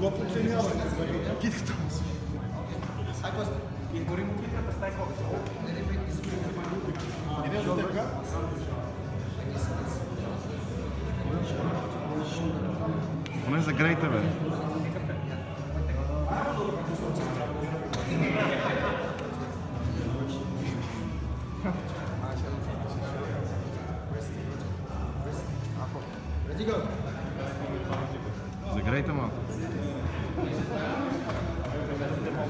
го подценявай. Китката. Ай, Костя. Изгори му китката с най-хора. Иде за така? Поне загрейте, бе. Ready, go. Загрейте малко.